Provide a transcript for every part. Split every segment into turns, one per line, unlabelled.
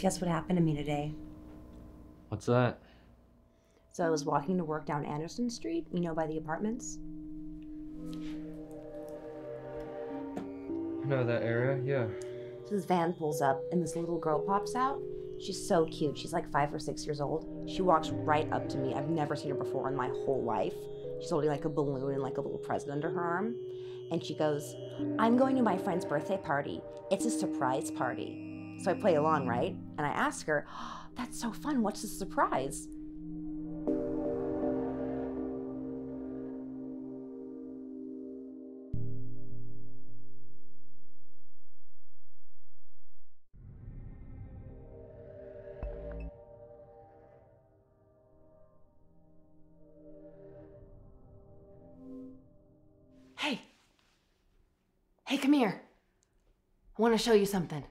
Guess what happened to me today?
What's that?
So I was walking to work down Anderson Street, you know, by the apartments.
I know that area, yeah.
So this van pulls up and this little girl pops out. She's so cute. She's like five or six years old. She walks right up to me. I've never seen her before in my whole life. She's holding like a balloon and like a little present under her arm. And she goes, I'm going to my friend's birthday party. It's a surprise party. So I play along, right? And I ask her, oh, That's so fun. What's the surprise? Hey. Hey, come here. I want to show you something.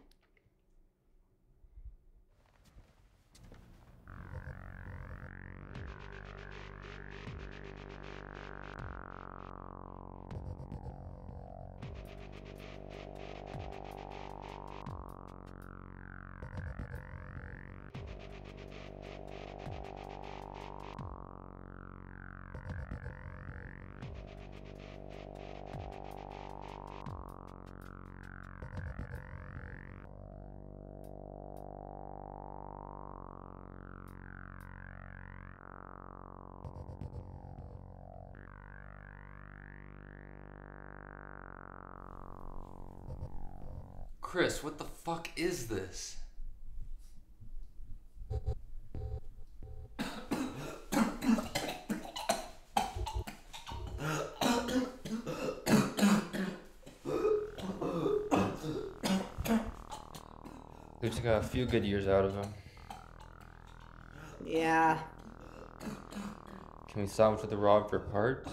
Chris, what the fuck is this? We took a few good years out of him.
Yeah.
Can we salvage the rob for parts?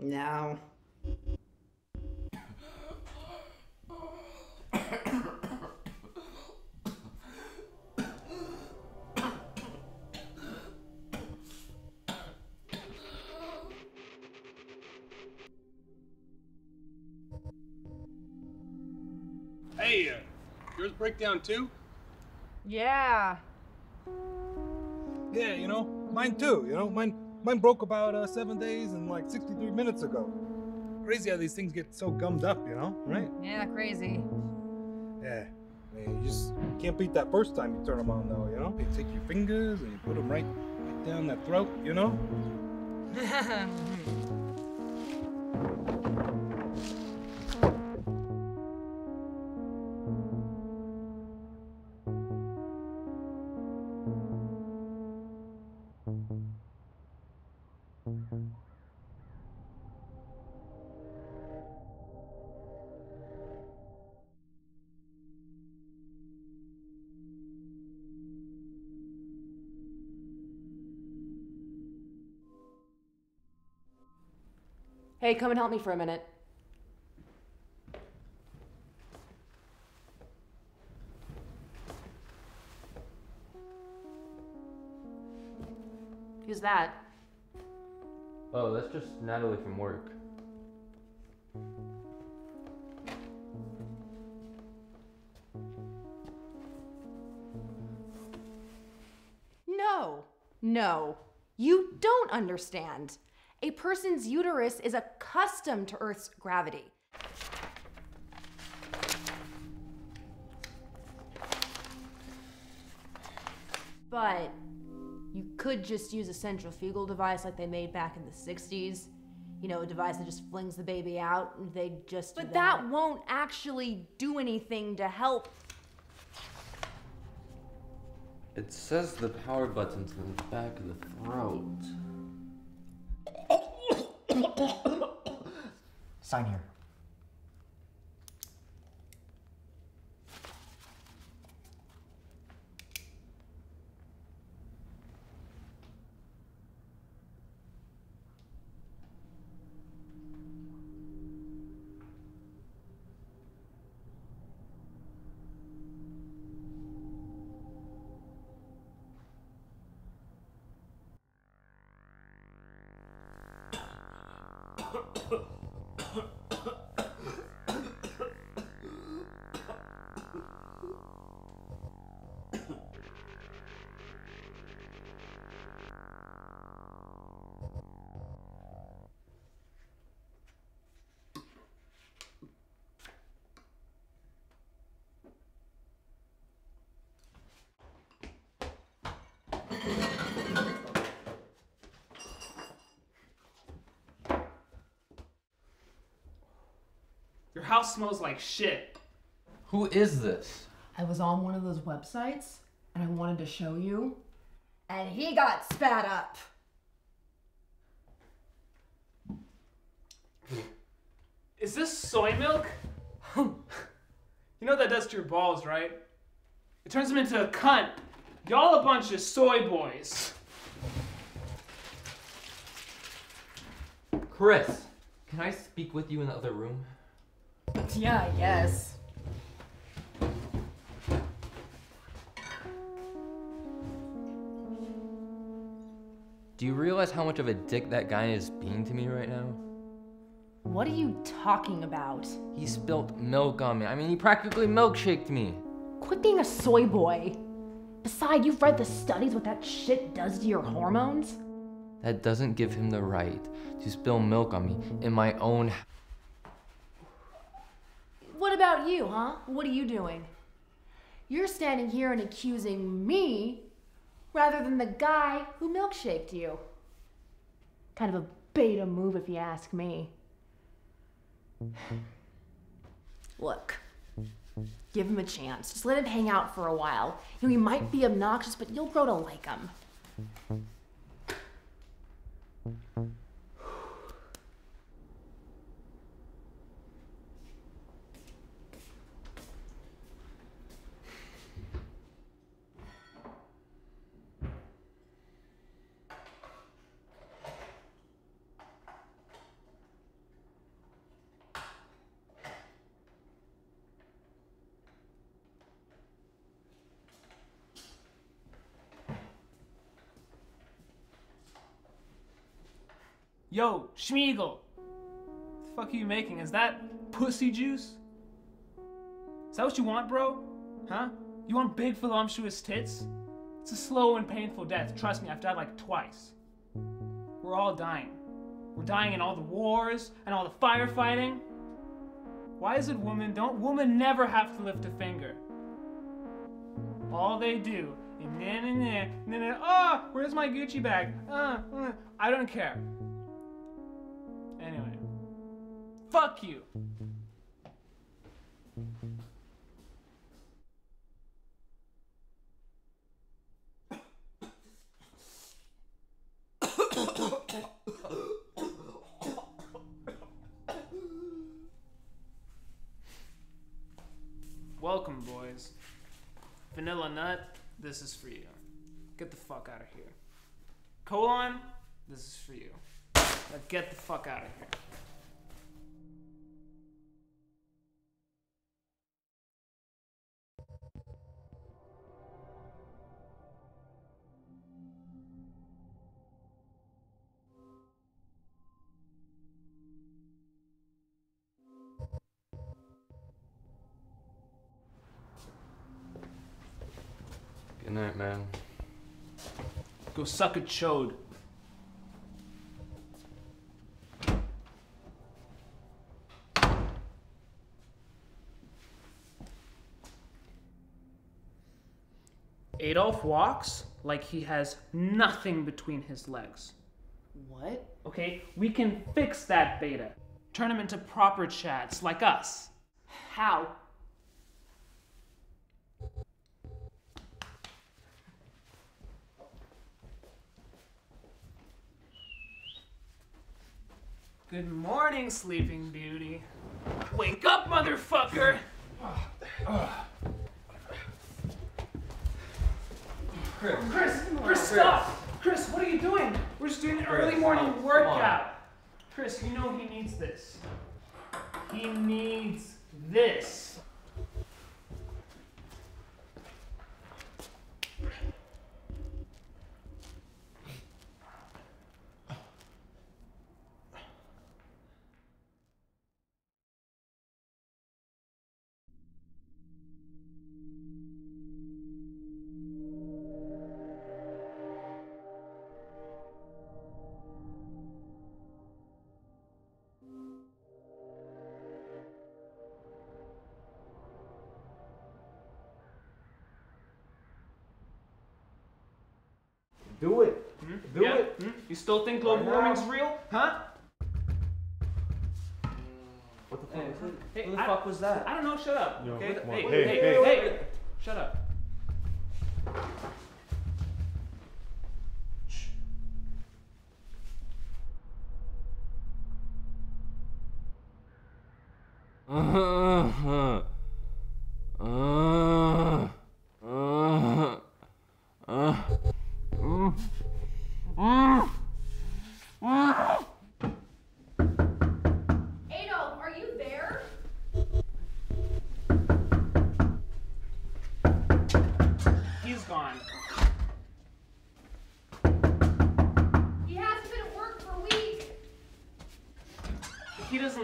No.
Hey, yours break down too?
Yeah.
Yeah, you know, mine too. You know, mine mine broke about uh, seven days and like 63 minutes ago. Crazy how these things get so gummed up, you know, right?
Yeah, crazy.
Yeah. I mean, you just can't beat that first time you turn them on, though. You know, you take your fingers and you put them right, right down that throat. You know.
Hey, come and help me for a minute. Who's that?
Oh, that's just Natalie from work.
No, no, you don't understand. A person's uterus is accustomed to Earth's gravity. But you could just use a centrifugal device like they made back in the 60s. You know, a device that just flings the baby out and they just. But that won't actually do anything to help.
It says the power button's in the back of the throat.
Sign here. Your house smells like shit.
Who is this?
I was on one of those websites and I wanted to show you.
And he got spat up.
Is this soy milk? you know what that does to your balls, right? It turns them into a cunt. Y'all a bunch of soy boys.
Chris, can I speak with you in the other room?
Yeah, yes.
Do you realize how much of a dick that guy is being to me right now?
What are you talking about?
He spilt milk on me. I mean, he practically milkshaked me.
Quit being a soy boy. Besides, you've read the studies what that shit does to your hormones?
That doesn't give him the right to spill milk on me in my own.
What about you, huh? What are you doing? You're standing here and accusing me rather than the guy who milkshaked you. Kind of a beta move, if you ask me. Look, give him a chance. Just let him hang out for a while. You know, he might be obnoxious, but you'll grow to like him.
Yo, Schmiegel. The fuck are you making? Is that pussy juice? Is that what you want, bro? Huh? You want big, voluptuous tits? It's a slow and painful death. Trust me, I've died like twice. We're all dying. We're dying in all the wars and all the firefighting. Why is it women don't women never have to lift a finger? All they do is nah, nah, nah, nah, nah, oh, where's my Gucci bag? Uh, uh, I don't care. Fuck you. Welcome, boys. Vanilla Nut, this is for you. Get the fuck out of here. Colon, this is for you. Now get the fuck out of here.
Good night, man.
Go suck a chode. Adolf walks like he has nothing between his legs.
What?
Okay, we can fix that beta. Turn him into proper chads like us.
How?
Good morning, Sleeping Beauty. Wake up, motherfucker!
Chris.
Chris, Chris, stop! Chris, what are you doing? We're just doing an early morning workout. Chris, you know he needs this. He needs this.
Do it.
Hmm?
Do
Yeah?
it.
Hmm? You still think global
Right now.
warming's real? Huh?
What the
Hey, who,
Hey,
who the
I-
fuck was that?
I don't know. Shut up.
Yo,
okay.
come on.
Hey,
Hey,
hey,
hey,
hey,
hey.
Shut up.
Uh, uh,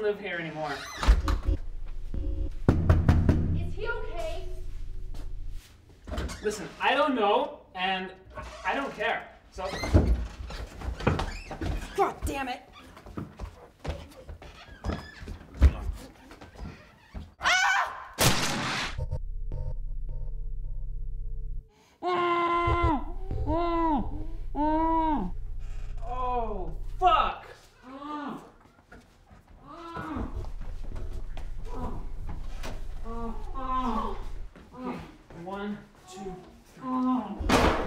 doesn't live here anymore.
Is he okay?
Listen, I don't know, and I don't care. So.
God damn it!
Oh, fuck! Okay, one, two, three.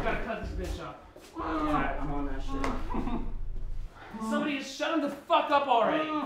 Gotta cut this bitch up.
Alright, I'm on that shit.
Somebody just shut him the fuck up already.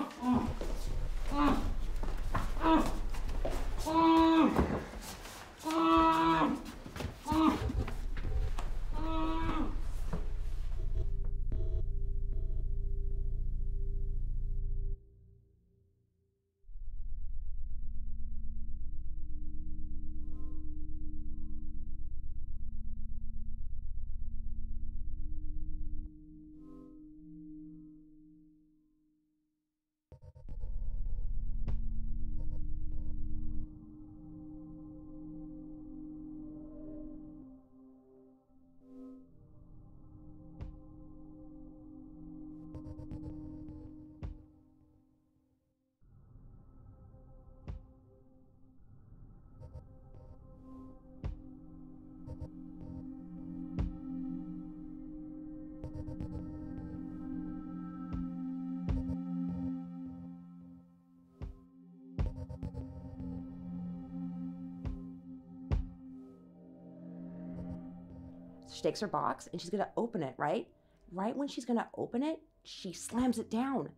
She takes her box and she's gonna open it, right? Right when she's gonna open it, she slams it down.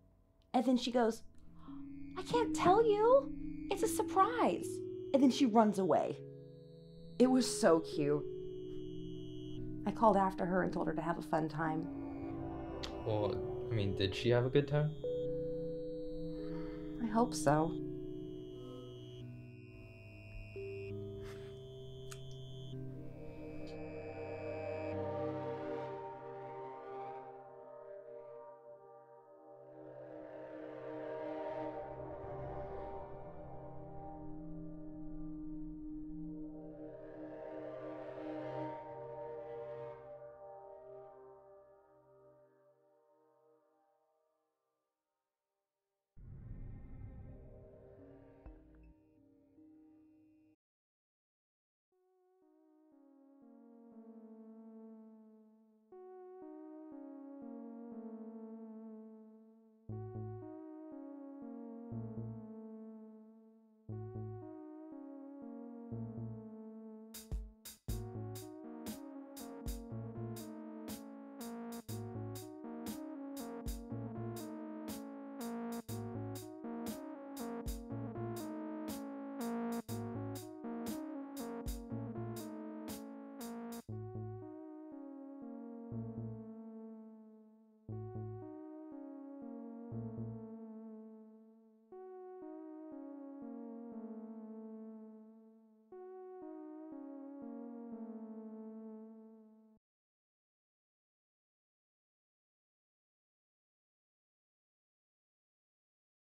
And then she goes, I can't tell you. It's a surprise. And then she runs away. It was so cute. I called after her and told her to have a fun time.
Well, I mean, did she have a good time?
I hope so.